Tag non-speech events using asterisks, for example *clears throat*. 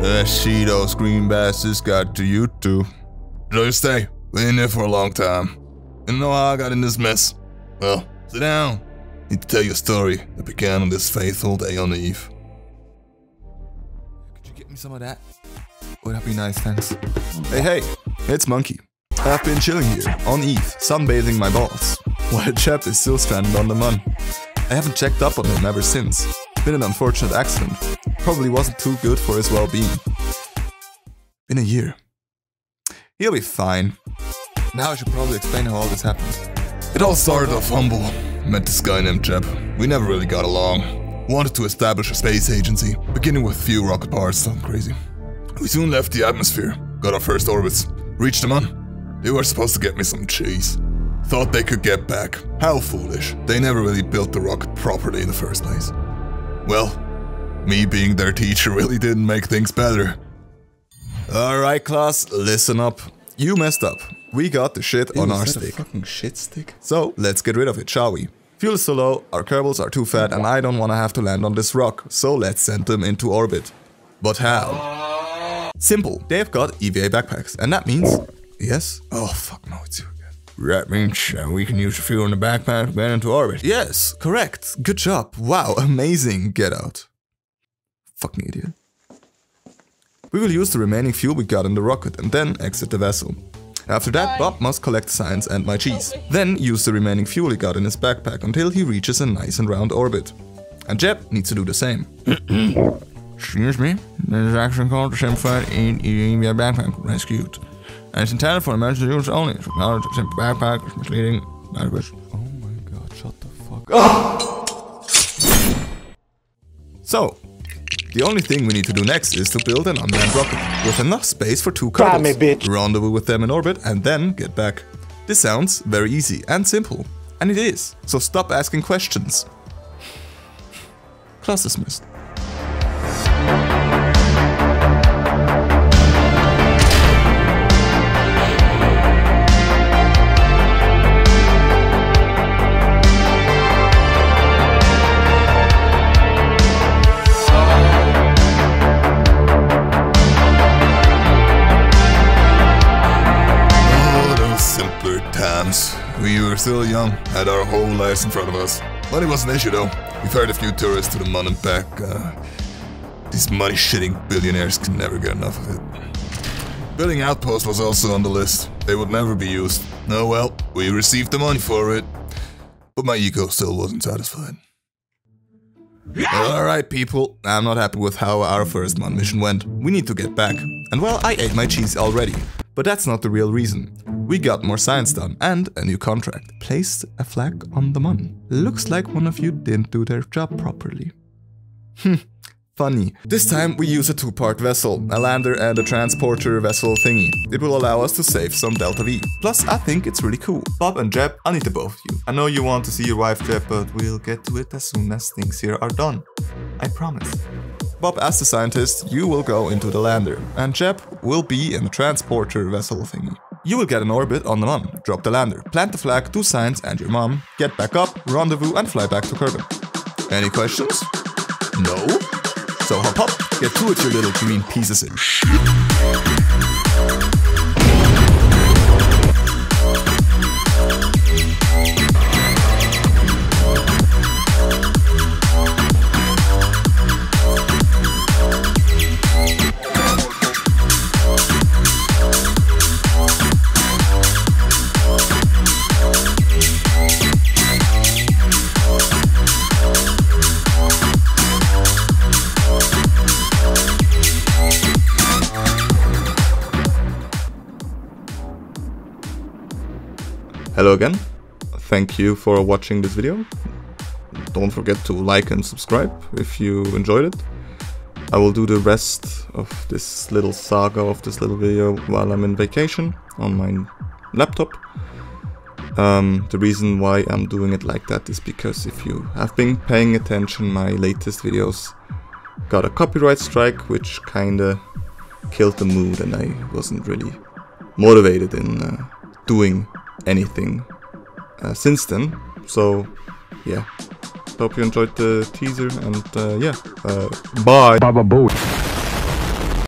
That shit those green bastards got to you too. Your stay. Been in there for a long time. Didn't know how I got in this mess. Well, sit down. Need to tell you a story that began on this faithful day on Eve. Could you get me some of that? Would that be nice, thanks. Hey, hey, it's Monkey. I've been chilling here, on Eve, sunbathing my balls, while Jeb is still stranded on the Mun. I haven't checked up on him ever since. Been an unfortunate accident. Probably wasn't too good for his well-being. Been a year. He'll be fine. Now I should probably explain how all this happened. It all started off humble. Met this guy named Jeb. We never really got along. Wanted to establish a space agency, beginning with few rocket parts, something crazy. We soon left the atmosphere, got our first orbits, reached the Mun. They were supposed to get me some cheese. Thought they could get back. How foolish. They never really built the rocket properly in the first place. Well, me being their teacher really didn't make things better. Alright, class, listen up. You messed up. We got the shit on our stick. fucking shit stick? So let's get rid of it, shall we? Fuel is so low, our kerbals are too fat, and I don't want to have to land on this rock, so let's send them into orbit. But how? Simple, they've got EVA backpacks, and that means... Yes? Oh fuck no, it's you again. That means uh, we can use the fuel in the backpack to get into orbit. Yes, correct. Good job. Wow, *laughs* amazing. Get out. Fucking idiot. We will use the remaining fuel we got in the rocket and then exit the vessel. After that, Bob must collect science and my cheese. Then use the remaining fuel he got in his backpack until he reaches a nice and round orbit. And Jeb needs to do the same. *clears throat* Excuse me, this is actually called the Simplified EVA Backpack Rescued. And it's intended for emergency use only, so knowledge of simple backpack is misleading language. Oh my god, shut the fuck up. So, the only thing we need to do next is to build an unmanned rocket with enough space for two kerbals, rendezvous with them in orbit, and then get back. This sounds very easy and simple, and it is. So stop asking questions. Class dismissed. Times. We were still young, had our whole lives in front of us. Money was an issue though. We ferried a few tourists to the Mun and back. Uh, these money shitting billionaires can never get enough of it. Building outposts was also on the list. They would never be used. Oh well, we received the money for it. But my ego still wasn't satisfied. Alright, people, I'm not happy with how our first Mun mission went. We need to get back. And well, I ate my cheese already. But that's not the real reason. We got more science done and a new contract. Placed a flag on the moon. Looks like one of you didn't do their job properly. Hmm, funny. This time we use a two-part vessel, a lander and a transporter vessel thingy. It will allow us to save some Delta V. Plus, I think it's really cool. Bob and Jeb, I need the both of you. I know you want to see your wife, Jeb, but we'll get to it as soon as things here are done. I promise. Bob, as the scientist, you will go into the lander, and Jeb will be in the transporter vessel thingy. You will get an orbit on the Mun, drop the lander, plant the flag, do science and your mom, get back up, rendezvous and fly back to Kerbin. Any questions? No? So hop hop, get to it you little green pieces of shit. Hello again. Thank you for watching this video. Don't forget to like and subscribe if you enjoyed it. I will do the rest of this little saga of this little video while I'm in vacation on my laptop. Um, the reason why I'm doing it like that is because if you have been paying attention, my latest videos got a copyright strike which kinda killed the mood and I wasn't really motivated in uh, doing anything uh, since then. So, yeah. Hope you enjoyed the teaser and uh, yeah. Uh, bye. Baba Booey.